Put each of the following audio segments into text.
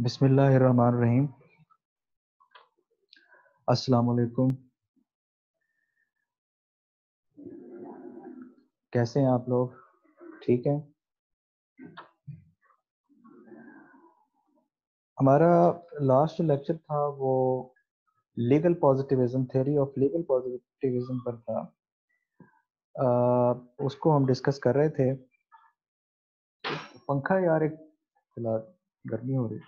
बिस्मिल्लाहिर्रहमानिर्रहीम। अस्सलाम वालेकुम कैसे हैं आप लोग? ठीक हैं? हमारा लास्ट लेक्चर था वो legal positivism theory of legal positivism पर था। आ, उसको हम डिस्कस कर रहे थे। पंखा यार एक फ़िलहाल गर्मी हो रही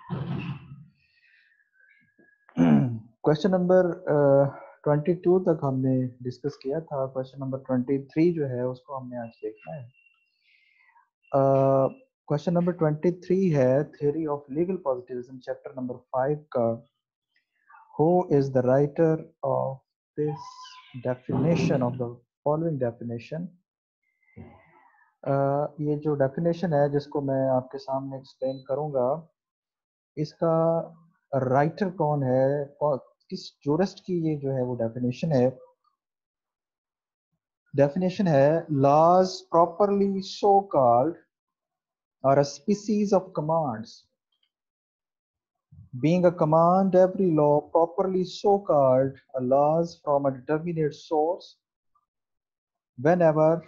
क्वेश्चन नंबर ट्वेंटी टू तक हमने डिस्कस किया था। क्वेश्चन नंबर ट्वेंटी थ्री जो है, उसको हमने आज देखना है। क्वेश्चन नंबर ट्वेंटी थ्री है theory of legal positivism chapter number five का। Who is the writer of this definition of the following definition ये जो डेफिनेशन है जिसको मैं आपके सामने एक्सप्लेन करूँगा, इसका राइटर कौन है किस जोरेस्ट की ये जो है वो डेफिनेशन है? डेफिनेशन है laws properly so called are a species of commands being a command every law properly so called a laws from a determinate source whenever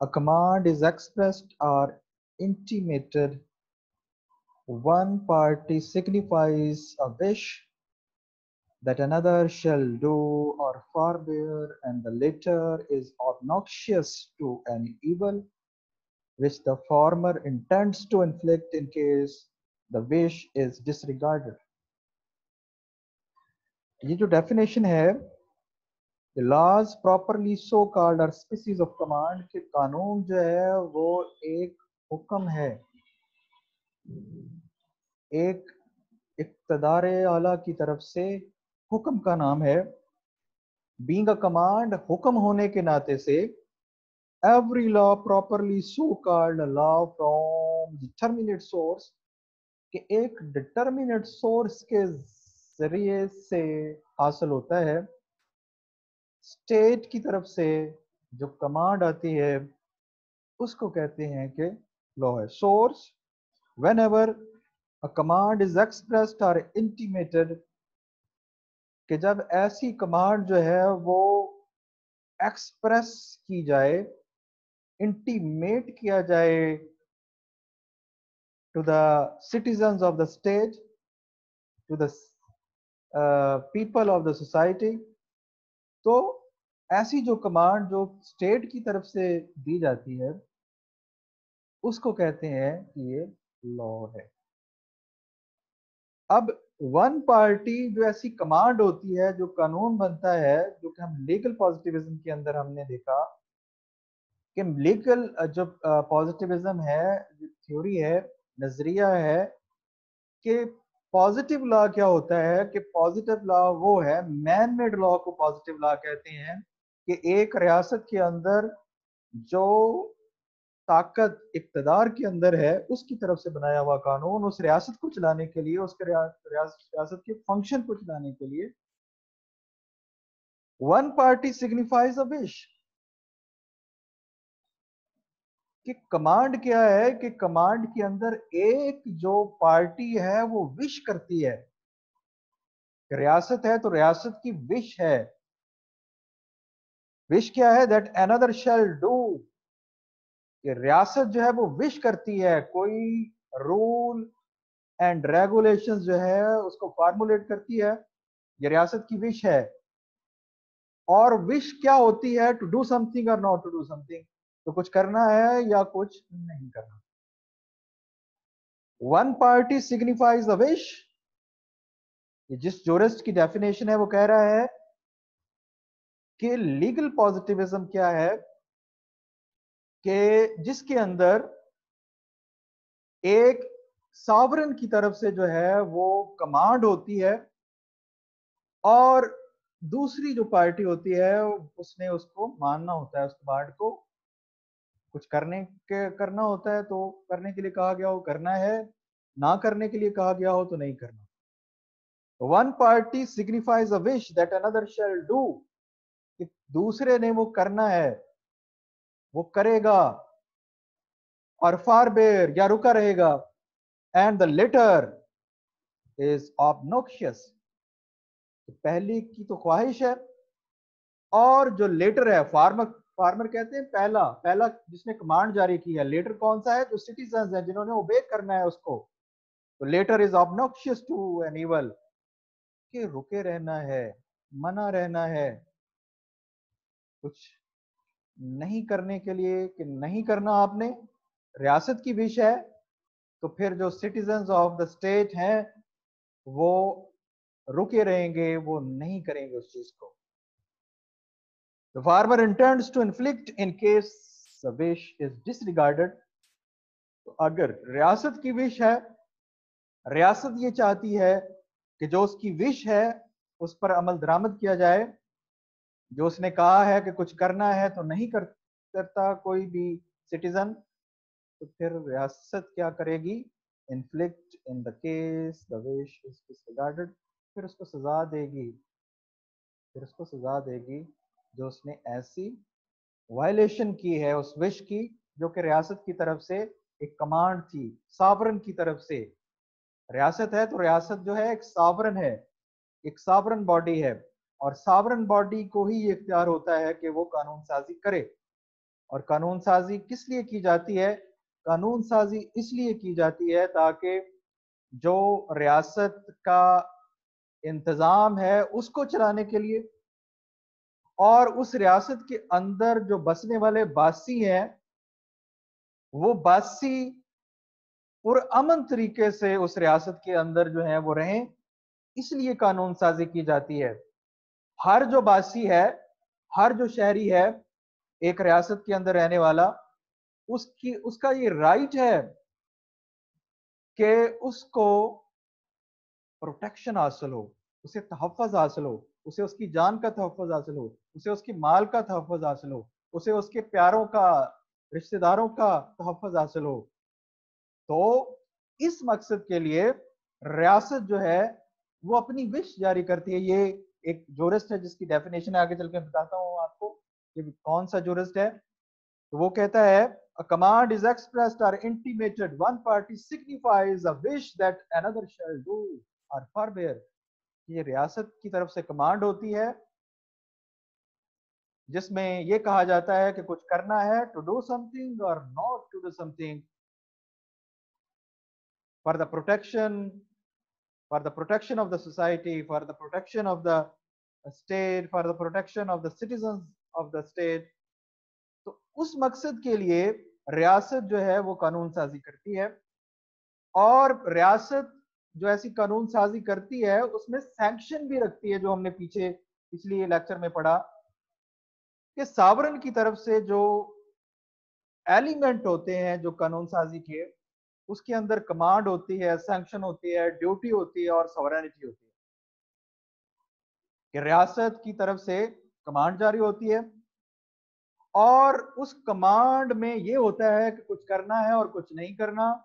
a command is expressed or intimated, one party signifies a wish that another shall do or forbear, and the latter is obnoxious to an evil which the former intends to inflict in case the wish is disregarded. ये जो definition है the laws properly so called are species of command कि कानून जो है वो एक हुक्म है। एक इकतदार आला की तरफ़ से हुक्म का नाम है। बींग कमांड हुक्म होने के नाते से every law properly so called law from determinate source कि एक डिटर्मिनेट सोर्स के ज़रिए से हासिल होता है। स्टेट की तरफ़ से जो कमांड आती है, उसको कहते हैं कि लॉ है। Source whenever a command is expressed और इंटीमेटेड कि जब ऐसी कमांड जो है वो एक्सप्रेस की जाए इंटीमेट किया जाए to the citizens of the state to the people of the society तो ऐसी जो कमांड जो स्टेट की तरफ़ से दी जाती है, उसको कहते हैं कि ये लॉ है। अब वन पार्टी जो ऐसी कमांड होती है, जो कानून बनता है, जो कि हम लीगल पॉजिटिविज्म के अंदर हमने देखा, कि लीगल जो पॉजिटिविज्म है थ्योरी है, नज़रिया है, कि पॉजिटिव लॉ क्या होता है, कि पॉजिटिव लॉ वो है मैन मेड लॉ को पॉजिटिव लॉ कहते हैं। कि एक रियासत के अंदर जो ताकत, इकतदार के अंदर है, उसकी तरफ़ से बनाया हुआ कानून, उस रियासत को चलाने के लिए, उसके रियासत के फ़ंक्शन को चलाने के लिए one party signifies a wish कि कमांड क्या है? कि कमांड के अंदर एक जो पार्टी है, वो विश करती है। रियासत है तो रियासत की विश है। विश क्या है दैट अनदर शेल डू कि रियासत जो है वो विश करती है। कोई रूल एंड रेगुलेशंस जो है उसको फार्मुलेट करती है। ये रियासत की विश है। और विश क्या होती है? टू डू समथिंग और नॉट टू डू समथिंग तो कुछ करना है या कुछ नहीं करना। One party signifies the wish जिस जोरिस्ट की डेफिनेशन है वो कह रहा है कि लीगल पॉजिटिविज्म क्या है कि जिसके अंदर एक सॉवरन की तरफ़ से जो है वो कमांड होती है और दूसरी जो पार्टी होती है उसने उसको मानना होता है, उस कमांड को। कुछ करने के, करना होता है तो करने के लिए कहा गया हो, करना है। ना करने के लिए कहा गया हो तो नहीं करना। One party signifies a wish that another shall do कि दूसरे ने वो करना है, वो करेगा और फार बेयर या रुका रहेगा। And the latter is obnoxious पहली की तो ख्वाहिश है और जो लेटर है फार्मर फार्मर कहते हैं पहला पहला जिसने कमांड जारी की है लेटर कौन सा है? जो सिटीजन है, जिन्होंने ओबे करना है उसको। तो latter is obnoxious to an evil कि रुके रहना है, मना रहना है कुछ नहीं करने के लिए कि नहीं करना आपने, रियासत की विश है तो फिर जो सिटीजन ऑफ़ द स्टेट हैं, वो रुके रहेंगे, वो नहीं करेंगे उस चीज़ को The farmer intends to inflict in case the wish is disregarded. तो अगर रियासत की विश है, रियासत ये चाहती है कि जो उसकी विश है, उस पर अमल दरामद किया जाए जो उसने कहा है कि कुछ करना है तो नहीं कर करता कोई भी सिटीजन तो फिर रियासत क्या करेगी? Inflict in the case the wish फिर उसको सजा देगी। फिर उसको सजा देगी जो उसने ऐसी वायलेशन की है, उस विश की, जो कि रियासत की तरफ़ से एक कमांड थी सावरन की तरफ़ से। रियासत है तो रियासत जो है एक सावरन है, एक सावरन बॉडी है। और सावरन बॉडी को ही ये इख्तियार होता है कि वो कानून साजी करे। और कानून साजी किस लिए की जाती है? कानून साजी इसलिए की जाती है ताकि जो रियासत का इंतज़ाम है उसको चलाने के लिए और उस रियासत के अंदर जो बसने वाले बासी हैं, वो बासी पुरअमन तरीके से उस रियासत के अंदर जो है वो रहें, इसलिए कानून साजी की जाती है। हर जो बासी है, हर जो शहरी है, एक रियासत के अंदर रहने वाला, उसकी, उसका ये राइट है कि उसको प्रोटेक्शन हासिल हो, उसे तहफ़ हासिल हो, उसे उसकी जान का तहफ़ हासिल हो, उसे उसकी माल का तहफ़ हासिल हो, उसे उसके प्यारों का, रिश्तेदारों का तहफ़ हासिल हो। तो इस मकसद के लिए रियासत जो है, वो अपनी विश जारी करती है, ये एक जोरिस्ट है जिसकी डेफिनेशन आगे चल के बताता हूँ आपको कि कौन सा जोरिस्ट है। तो वो कहता है, a command is expressed or intimated. One party signifies a wish that another shall do or forbear ये रियासत की तरफ़ से कमांड होती है, जिसमें ये कहा जाता है कि कुछ करना है टू डू समथिंग और not to do something for the protection for the protection of the society for the protection of the state for the protection of the citizen of the state तो उस मकसद के लिए रियासत जो है वो कानून साजी करती है। और रियासत जो ऐसी कानून साजी करती है, उसमें सैंक्शन भी रखती है, जो हमने पीछे पिछली लेक्चर में पढ़ा। कि सावरन की तरफ़ से जो एलिमेंट होते हैं, जो कानून साजी के उसके अंदर कमांड होती है सैंक्शन होती है ड्यूटी होती है और सवरनिटी होती है। कि रियासत की तरफ़ से कमांड जारी होती है और उस कमांड में ये होता है कि कुछ करना है और कुछ नहीं करना।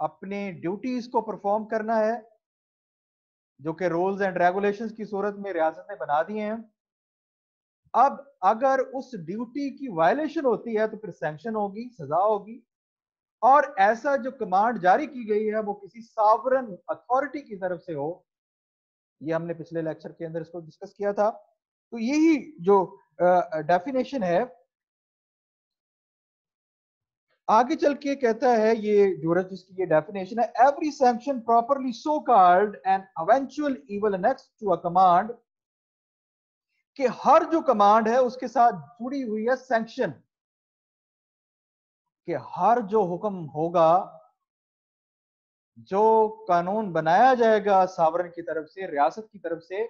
अपने ड्यूटीज़ को परफॉर्म करना है, जो कि रूल्स एंड रेगुलेशंस की सूरत में रियासत ने बना दिए हैं। अब अगर उस ड्यूटी की वायलेशन होती है तो फिर सैंक्शन होगी, सजा होगी। और ऐसा जो कमांड जारी की गई है, वो किसी सावरन अथॉरिटी की तरफ़ से हो, ये हमने पिछले लेक्चर के अंदर इसको डिस्कस किया था। तो यही जो डेफिनेशन है, आगे चल के कहता है, ये जूरत जिसकी ये डेफिनेशन है every sanction properly so called and eventual evil next to a command कि हर जो कमांड है, उसके साथ जुड़ी हुई है सैंक्शन कि हर जो हुक्म होगा, जो कानून बनाया जाएगा सावरन की तरफ़ से, रियासत की तरफ़ से,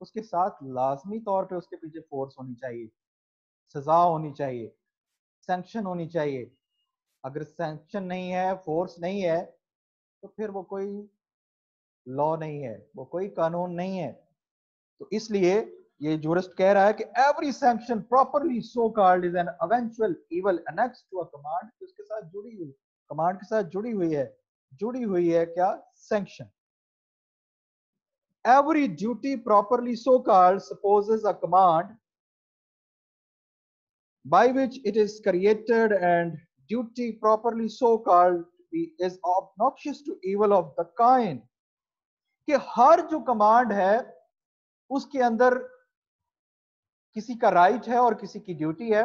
उसके साथ लाजमी तौर पे उसके पीछे फोर्स होनी चाहिए, सजा होनी चाहिए सैंक्शन होनी चाहिए। अगर सैंक्शन नहीं है फोर्स नहीं है तो फिर वो कोई लॉ नहीं है, वो कोई कानून नहीं है। तो इसलिए ये जूरिस्ट कह रहा है कि every sanction properly so called is an eventual evil annex to a command उसके साथ जुड़ी हुई कमांड के साथ जुड़ी हुई है जुड़ी हुई है क्या sanction every duty properly so called supposes a command by which it is created and duty properly so called is obnoxious to evil of the kind कि हर जो कमांड है उसके अंदर किसी का राइट है और किसी की ड्यूटी है,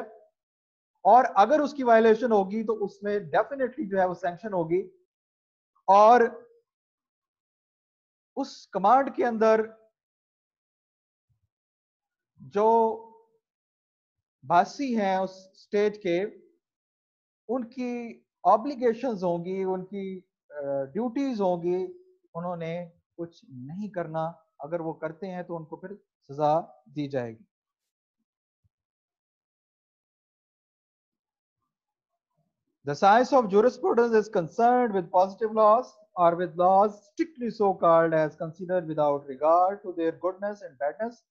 और अगर उसकी वायलेशन होगी तो उसमें डेफिनेटली जो है वो सैंक्शन होगी, और उस कमांड के अंदर जो भाषी हैं उस स्टेट के, उनकी ऑब्लिगेशंस होंगी, उनकी ड्यूटीज़ होंगी, उन्होंने कुछ नहीं करना, अगर वो करते हैं तो उनको फिर सजा दी जाएगी। The science of jurisprudence is concerned with positive laws or with laws strictly so called as considered without regard to their goodness and badness.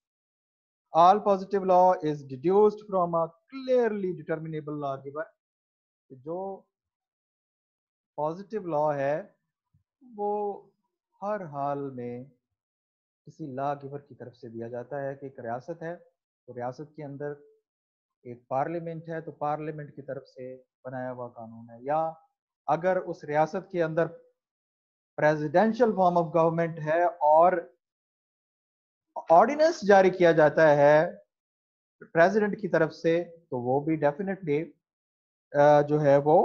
All positive law is deduced from a clearly determinable lawgiver. जो positive law है वो हर हाल में किसी law giver की तरफ़ से दिया जाता है कि एक रियासत है तो रियासत के अंदर एक पार्लियामेंट है तो पार्लियामेंट की तरफ़ से बनाया हुआ कानून है। या अगर उस रियासत के अंदर प्रेसिडेंशियल फॉर्म ऑफ़ गवर्नमेंट है और ऑर्डिनेंस जारी किया जाता है प्रेसिडेंट की तरफ़ से तो वो भी डेफिनेटली जो है वो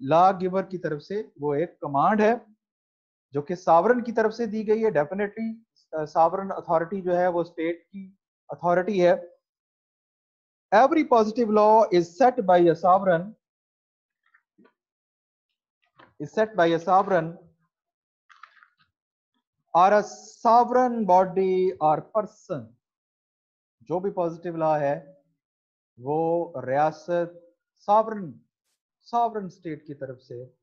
लॉ गिवर की तरफ़ से वो एक कमांड है, जो कि सावरन की तरफ़ से दी गई है। डेफिनेटली सावरन अथॉरिटी जो है वो स्टेट की अथॉरिटी है। Every positive law is set by a sovereign is set by a sovereign और अ सावरन बॉडी और पर्सन जो भी पॉजिटिव लॉ है, वो रियासत सावरन सॉवरन स्टेट की तरफ़ से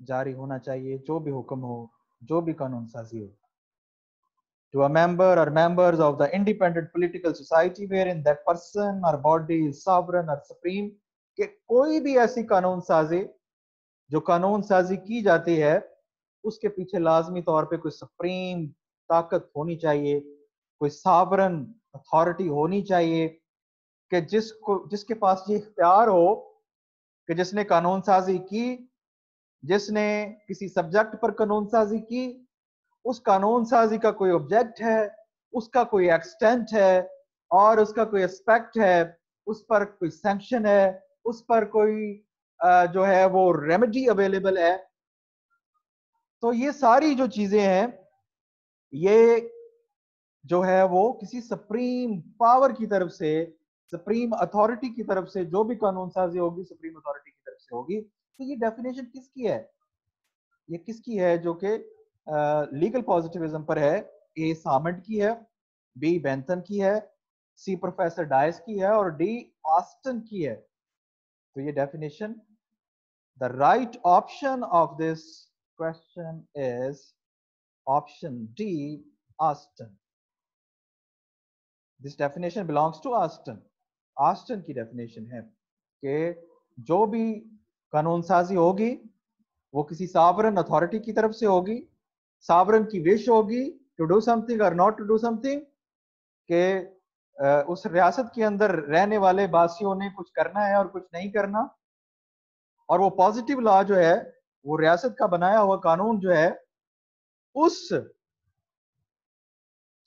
जारी होना चाहिए, जो भी हुक्म हो, जो भी कानून साजी हो। To a member or members of the independent political society wherein that person or body is sovereign or supreme, कि कोई भी ऐसी कानून साजी, जो कानून साजी की जाती है, उसके पीछे लाजमी तौर पे कोई सुप्रीम ताकत होनी चाहिए, कोई सावरन अथॉरिटी होनी चाहिए, कि जिसको, जिसके पास ये इख्तियार हो, कि जिसने कानून साजी की, जिसने किसी सब्जेक्ट पर कानून साजी की उस कानून साजी का कोई ऑब्जेक्ट है, उसका कोई एक्सटेंट है, और उसका कोई एस्पेक्ट है, उस पर कोई सैंक्शन है, उस पर कोई जो है वो रेमेडी अवेलेबल है। तो ये सारी जो चीज़ें हैं, ये जो है वो किसी सुप्रीम पावर की तरफ़ से सुप्रीम अथॉरिटी की तरफ़ से, जो भी कानून साजी होगी सुप्रीम अथॉरिटी की तरफ़ से होगी तो ये डेफिनेशन किसकी है? ये किसकी है जो कि लीगल पॉजिटिविज्म पर है ए सामंड की है बी बेंथन की है सी प्रोफेसर डायस की है और डी ऑस्टन की है। तो ये definition the right option of this question is option D Austin this definition belongs to Austin Austin की डेफिनेशन है कि जो भी कानून साजी होगी, वो किसी सावरन अथॉरिटी की तरफ़ से होगी सावरन की विश होगी टू डू समथिंग और नॉट टू डू समथिंग के उस रियासत के अंदर रहने वाले बासियों ने कुछ करना है और कुछ नहीं करना, और वो पॉजिटिव लॉ जो है, वो रियासत का बनाया हुआ कानून जो है, उस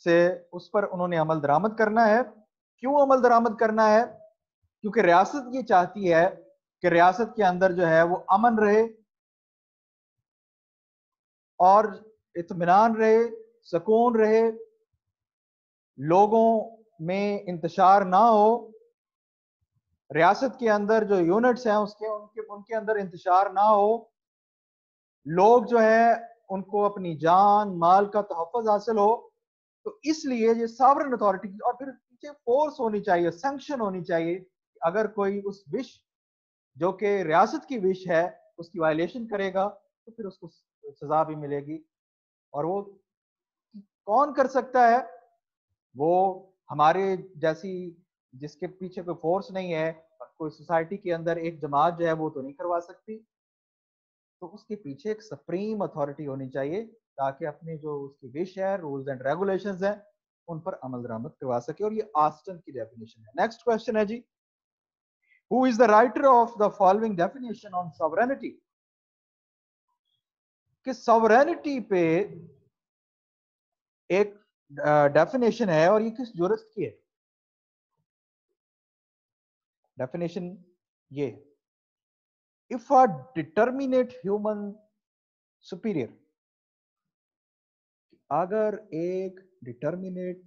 से उस पर उन्होंने अमल दरामद करना है। क्यों अमल दरामद करना है? क्योंकि रियासत ये चाहती है कि रियासत के अंदर जो है वो अमन रहे, और इतमान रहे, सुकून रहे, लोगों में इंतशार ना हो, रियासत के अंदर जो यूनिट्स हैं उसके, उनके उनके अंदर इंतशार ना हो, लोग जो है, उनको अपनी जान, माल का तहफ़ हासिल हो तो इसलिए ये सावरन अथॉरिटी और फिर पीछे फोर्स होनी चाहिए सेंक्शन होनी चाहिए अगर कोई उस विश जो कि रियासत की विश है, उसकी वायलेशन करेगा तो फिर उसको सजा भी मिलेगी। और वो कौन कर सकता है? वो हमारे जैसी जिसके पीछे कोई फोर्स नहीं है, कोई सोसाइटी के अंदर एक जमात जो है वो तो नहीं करवा सकती। तो उसके पीछे एक सुप्रीम अथॉरिटी होनी चाहिए ताकि अपने जो उसकी विश है रूल्स एंड रेगुलेशंस है, उन पर अमल दरामद करवा सके और ये आस्टन की डेफिनेशन है। नेक्स्ट क्वेश्चन है जी। Who is the writer of the following definition on sovereignty? कि sovereignty पे एक डेफिनेशन है और ये किस ज़रूरत की है? डेफिनेशन ये if a determinate human superior अगर एक डिटर्मिनेट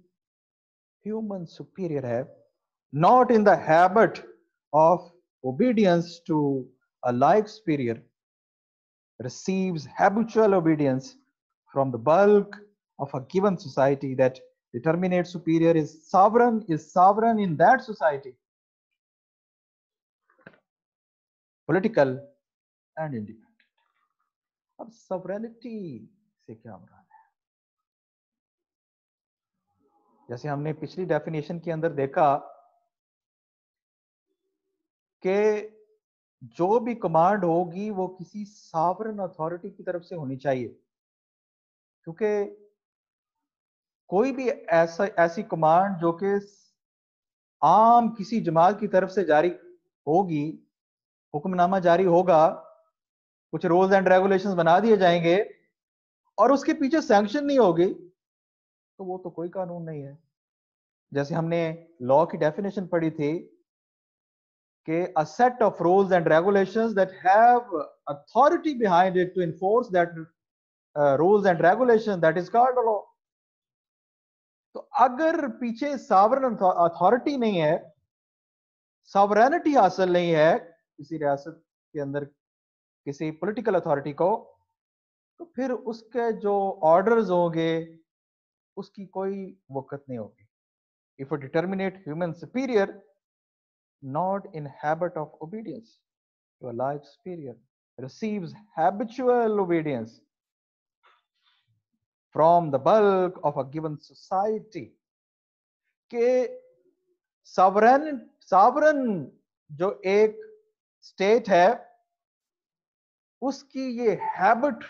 ह्यूमन सुपीरियर है not in the habit of obedience to a like superior receives habitual obedience from the bulk of a given society that determinate superior is sovereign is sovereign in that society political and independent अब sovereignty से क्या हो रहा है जैसे हमने पिछली definition के अंदर देखा कि जो भी कमांड होगी, वो किसी सावरन अथॉरिटी की तरफ़ से होनी चाहिए। क्योंकि कोई भी ऐसा, ऐसी कमांड जो कि आम किसी जमात की तरफ़ से जारी होगी, हुक्मनामा जारी होगा, कुछ रूल्स एंड रेगुलेशंस बना दिए जाएँगे और उसके पीछे सैंक्शन नहीं होगी तो वो तो कोई कानून नहीं है। जैसे हमने लॉ की डेफिनेशन पढ़ी थी कि a set of rules and regulations that have authority behind it to enforce that uh, rules and regulation that is called law तो अगर पीछे सावरन अथॉरिटी नहीं है सावरेनिटी हासिल नहीं है किसी रियासत के अंदर किसी पॉलिटिकल अथॉरिटी को तो फिर उसके जो ऑर्डर्स होंगे उसकी कोई वक़्त नहीं होगी if a determinate human superior not in habit of obedience to a like superior receives habitual obedience from the bulk of a given society के सावरन सावरन जो एक स्टेट है उसकी ये हैबिट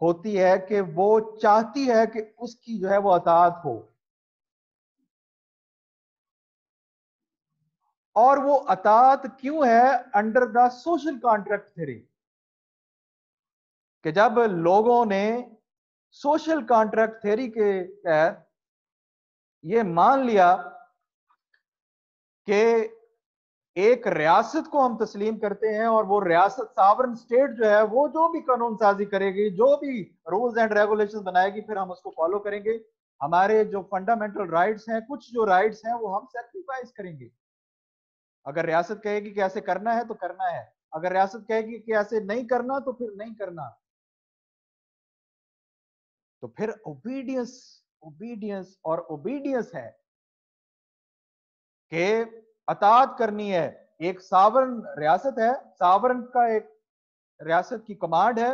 होती है कि वो चाहती है कि उसकी जो है वो अतात हो और वो अतात क्यों है? Under the social contract theory कि जब लोगों ने सोशल कॉन्ट्रैक्ट थ्योरी के तहत ये मान लिया कि एक रियासत को हम तस्लीम करते हैं और वो रियासत सावरन स्टेट जो है, वो जो भी कानून साजी करेगी, जो भी रूल्स एंड रेगुलेशन बनाएगी, फिर हम उसको फॉलो करेंगे। हमारे जो फंडामेंटल राइट्स हैं, कुछ जो राइट्स हैं, वो हम सेक्रीफाइस करेंगे। अगर रियासत कहेगी कि ऐसे करना है तो करना है। अगर रियासत कहेगी कि ऐसे नहीं करना तो फिर नहीं करना। तो फिर ओबीडियंस ओबीडियंस और ओबीडियंस है कि अतात करनी है। एक सावरन रियासत है सावरन का एक रियासत की कमांड है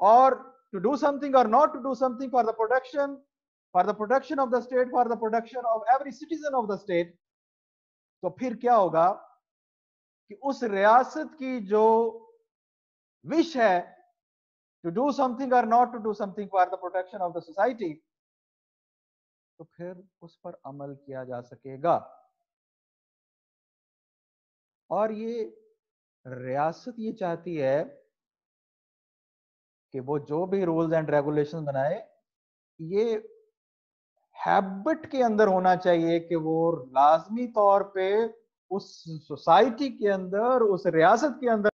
और टू डू समथिंग और not to do something for the protection for the protection of the state for the protection of every citizen of the state तो फिर क्या होगा कि उस रियासत की जो विश है टू डू समथिंग और not to do something for the protection of the society तो फिर उस पर अमल किया जा सकेगा। और ये रियासत ये चाहती है कि वो जो भी रूल्स एंड रेगुलेशन बनाए, ये हैबिट के अंदर होना चाहिए कि वो लाजमी तौर पे उस सोसाइटी के अंदर, उस रियासत के अंदर